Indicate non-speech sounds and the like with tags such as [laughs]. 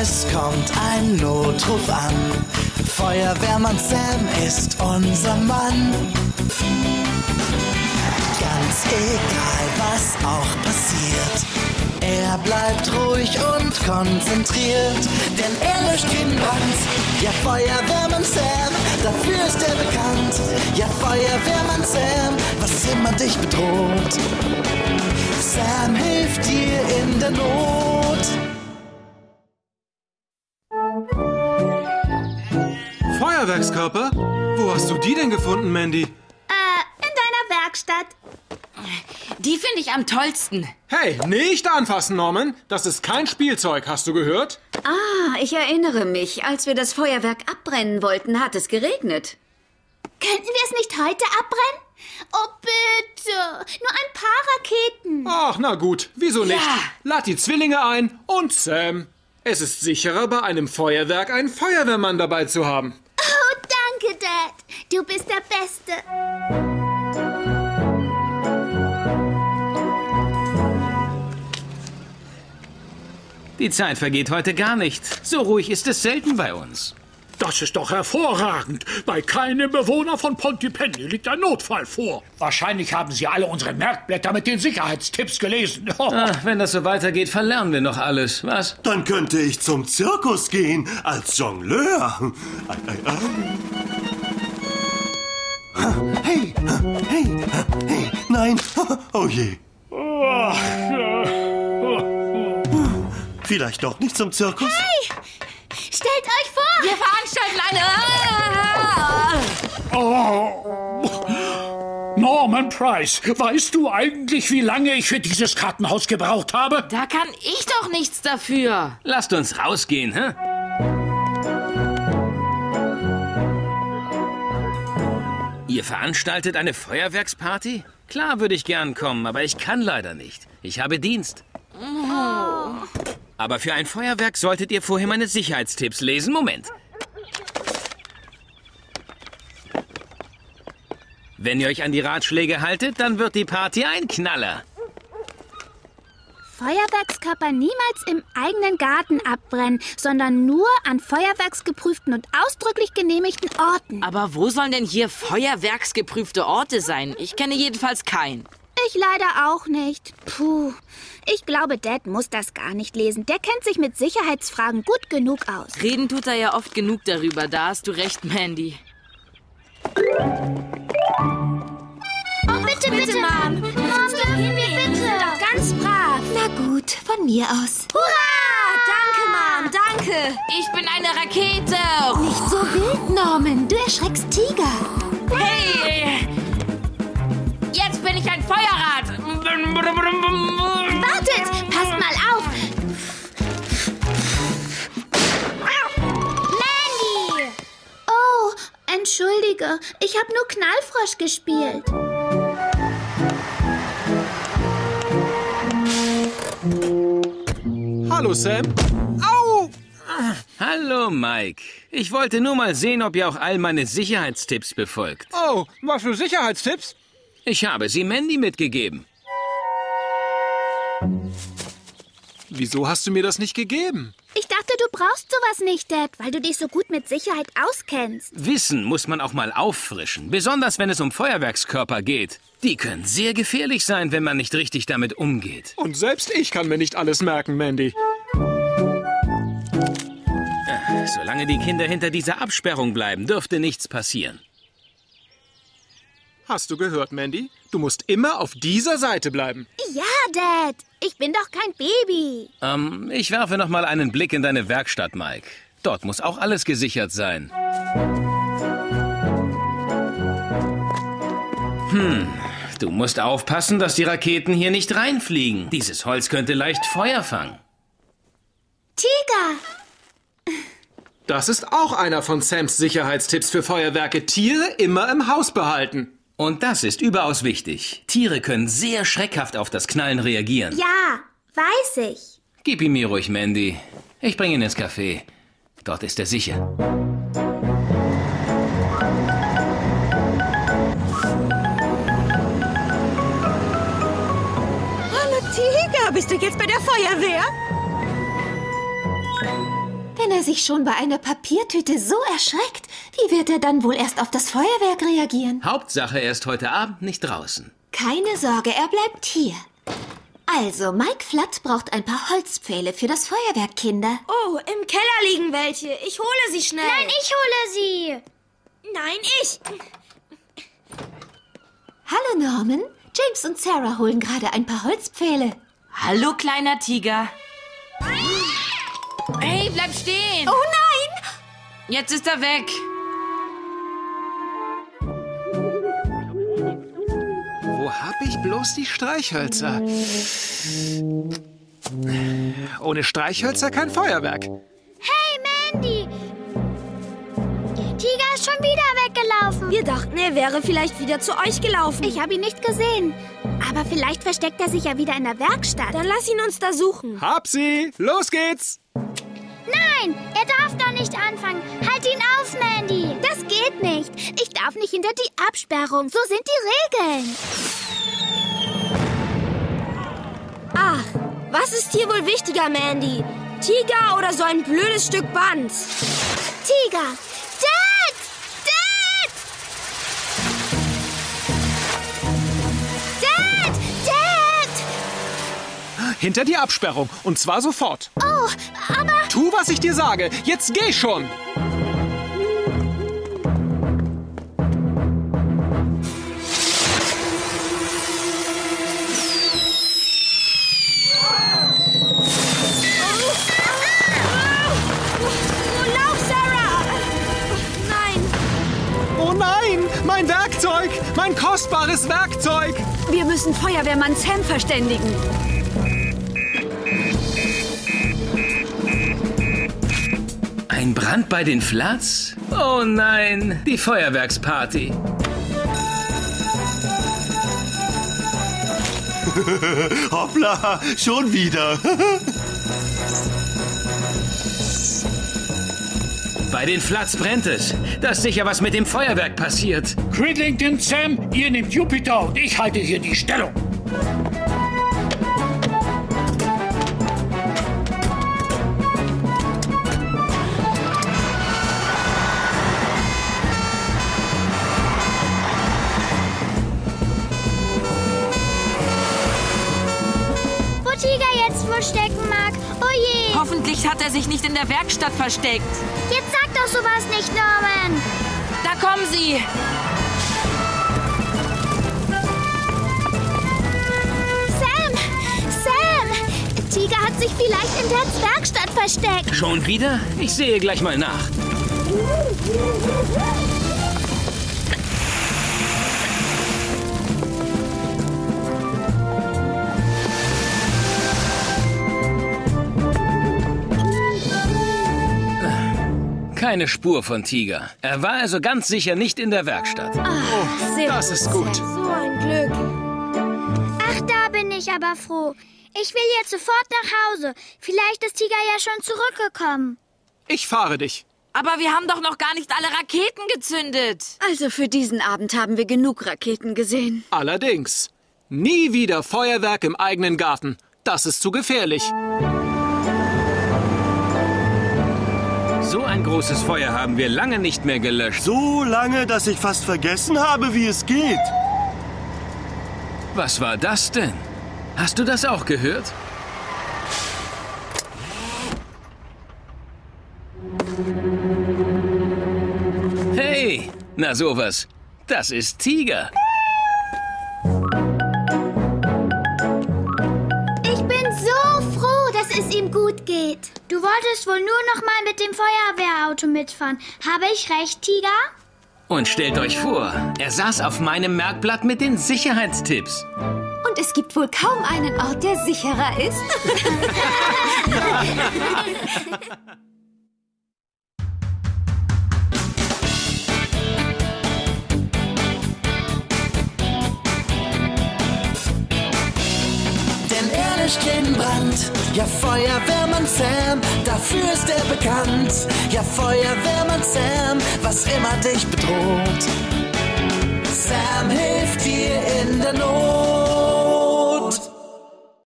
Es kommt ein Notruf an. Feuerwehrmann Sam ist unser Mann. Ganz egal, was auch passiert. Er bleibt ruhig und konzentriert, denn er löscht den Brand. Ja, Feuerwehrmann Sam, dafür ist er bekannt. Ja, Feuerwehrmann Sam, was immer dich bedroht. Sam hilft dir in der Not. Feuerwerkskörper? Wo hast du die denn gefunden, Mandy? Äh, in deiner Werkstatt. Die finde ich am tollsten. Hey, nicht anfassen, Norman. Das ist kein Spielzeug, hast du gehört? Ah, ich erinnere mich. Als wir das Feuerwerk abbrennen wollten, hat es geregnet. Könnten wir es nicht heute abbrennen? Oh, bitte. Nur ein paar Raketen. Ach, na gut. Wieso nicht? Ja. Lad die Zwillinge ein und Sam. Es ist sicherer, bei einem Feuerwerk einen Feuerwehrmann dabei zu haben. Du bist der Beste. Die Zeit vergeht heute gar nicht. So ruhig ist es selten bei uns. Das ist doch hervorragend. Bei keinem Bewohner von Pontypenny liegt ein Notfall vor. Wahrscheinlich haben Sie alle unsere Merkblätter mit den Sicherheitstipps gelesen. [laughs] Ah, wenn das so weitergeht, verlernen wir noch alles, was? Dann könnte ich zum Zirkus gehen als Jongleur. Ei, ei, ei. Hey, hey, hey, nein, oh je. Vielleicht doch nicht zum Zirkus? Stellt euch vor. Wir veranstalten eine... Norman Price, weißt du eigentlich, wie lange ich für dieses Kartenhaus gebraucht habe? Da kann ich doch nichts dafür. Lasst uns rausgehen, hä? Ihr veranstaltet eine Feuerwerksparty? Klar würde ich gern kommen, aber ich kann leider nicht. Ich habe Dienst. Aber für ein Feuerwerk solltet ihr vorher meine Sicherheitstipps lesen. Moment. Wenn ihr euch an die Ratschläge haltet, dann wird die Party ein Knaller. Feuerwerkskörper niemals im eigenen Garten abbrennen, sondern nur an feuerwerksgeprüften und ausdrücklich genehmigten Orten. Aber wo sollen denn hier feuerwerksgeprüfte Orte sein? Ich kenne jedenfalls keinen. Ich leider auch nicht. Puh. Ich glaube, Dad muss das gar nicht lesen. Der kennt sich mit Sicherheitsfragen gut genug aus. Reden tut er ja oft genug darüber. Da hast du recht, Mandy. Von mir aus. Hurra! Danke, Mom, danke. Ich bin eine Rakete. Nicht so wild, Norman. Du erschreckst Tiger. Hey! Jetzt bin ich ein Feuerrad. Wartet! Passt mal auf! Mandy! Oh, entschuldige. Ich habe nur Knallfrosch gespielt. Hallo, Sam. Au! Hallo, Mike. Ich wollte nur mal sehen, ob ihr auch all meine Sicherheitstipps befolgt. Oh, was für Sicherheitstipps? Ich habe sie Mandy mitgegeben. Wieso hast du mir das nicht gegeben? Ich dachte, du brauchst sowas nicht, Dad, weil du dich so gut mit Sicherheit auskennst. Wissen muss man auch mal auffrischen, besonders wenn es um Feuerwerkskörper geht. Die können sehr gefährlich sein, wenn man nicht richtig damit umgeht. Und selbst ich kann mir nicht alles merken, Mandy. Solange die Kinder hinter dieser Absperrung bleiben, dürfte nichts passieren. Hast du gehört, Mandy? Du musst immer auf dieser Seite bleiben. Ja, Dad. Ich bin doch kein Baby. Ähm, ich werfe noch mal einen Blick in deine Werkstatt, Mike. Dort muss auch alles gesichert sein. Hm, du musst aufpassen, dass die Raketen hier nicht reinfliegen. Dieses Holz könnte leicht Feuer fangen. Tiger. Das ist auch einer von Sams Sicherheitstipps für Feuerwerke. Tiere immer im Haus behalten. Und das ist überaus wichtig. Tiere können sehr schreckhaft auf das Knallen reagieren. Ja, weiß ich. Gib ihn mir ruhig, Mandy. Ich bringe ihn ins Café. Dort ist er sicher. Hallo, Tiger. Bist du jetzt bei der Feuerwehr? Er sich schon bei einer Papiertüte so erschreckt, wie wird er dann wohl erst auf das Feuerwerk reagieren? Hauptsache, er ist heute Abend nicht draußen. Keine Sorge, er bleibt hier. Also, Mike Flatt braucht ein paar Holzpfähle für das Feuerwerk, Kinder. Oh, im Keller liegen welche. Ich hole sie schnell. Nein, ich hole sie. Nein, ich. Hallo, Norman. James und Sarah holen gerade ein paar Holzpfähle. Hallo, kleiner Tiger. Bleib stehen. Oh nein! Jetzt ist er weg. Wo hab ich bloß die Streichhölzer? Ohne Streichhölzer kein Feuerwerk. Hey, Mandy. Der Tiger ist schon wieder weggelaufen. Wir dachten, er wäre vielleicht wieder zu euch gelaufen. Ich habe ihn nicht gesehen. Aber vielleicht versteckt er sich ja wieder in der Werkstatt. Dann lass ihn uns da suchen. Hab sie! Los geht's! Nein, er darf doch nicht anfangen. Halt ihn auf, Mandy. Das geht nicht. Ich darf nicht hinter die Absperrung. So sind die Regeln. Ach, was ist hier wohl wichtiger, Mandy? Tiger oder so ein blödes Stück Band? Tiger. Hinter die Absperrung. Und zwar sofort. Oh, aber... Tu, was ich dir sage. Jetzt geh schon! Oh, Oh nein! Mein Werkzeug! Mein kostbares Werkzeug! Wir müssen Feuerwehrmann Sam verständigen. Ein Brand bei den Flats? Oh nein, die Feuerwerksparty. [laughs] Hoppla, schon wieder. Bei den Flats brennt es. Da ist sicher was mit dem Feuerwerk passiert. Cridlington Sam, ihr nehmt Jupiter und ich halte hier die Stellung. Sich nicht in der Werkstatt versteckt. Jetzt sag doch sowas nicht, Norman. Da kommen sie. Sam! Sam! Tiger hat sich vielleicht in Dads Werkstatt versteckt. Schon wieder? Ich sehe gleich mal nach. Keine Spur von Tiger. Er war also ganz sicher nicht in der Werkstatt. sehr Das ist gut. So ein Glück. Ach, da bin ich aber froh. Ich will jetzt sofort nach Hause. Vielleicht ist Tiger ja schon zurückgekommen. Ich fahre dich. Aber wir haben doch noch gar nicht alle Raketen gezündet. Also für diesen Abend haben wir genug Raketen gesehen. Allerdings. Nie wieder Feuerwerk im eigenen Garten. Das ist zu gefährlich. So ein großes Feuer haben wir lange nicht mehr gelöscht. So lange, dass ich fast vergessen habe, wie es geht. Was war das denn? Hast du das auch gehört? Hey, na sowas. Das ist Tiger. Ihm gut geht. Du wolltest wohl nur noch mal mit dem Feuerwehrauto mitfahren. Habe ich recht, Tiger? Und stellt euch vor, er saß auf meinem Merkblatt mit den Sicherheitstipps. Und es gibt wohl kaum einen Ort, der sicherer ist. [laughs] [laughs] Löscht jeden Brand. Ja, Feuerwehrmann Sam, dafür ist er bekannt. Ja, Feuerwehrmann Sam, was immer dich bedroht. Sam hilft dir in der Not.